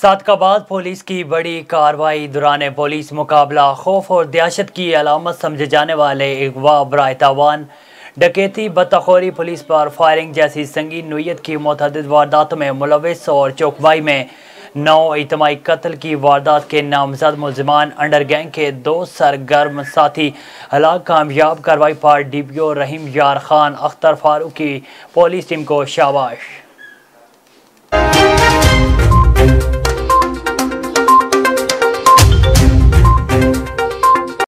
Sadiqabad police की बड़ी कार्रवाई दौरान पुलिस मुकाबला खौफ और दहशत की अलामत समझे जाने वाले अगवा बरतावान डकैती बतखोरी पुलिस पर फायरिंग जैसी संगीन नोयत की मतद वारदातों में मुलविस और चौकबाई में नौ इतमाही कत्ल की वारदात के नामजद मुलजमान अंडर गैंग के दो सरगर्म साथी हलाक, कामयाब कार्रवाई पर डी पी ओ रहीम यार खान, अख्तर फारूक की पुलिस टीम को शाबाश।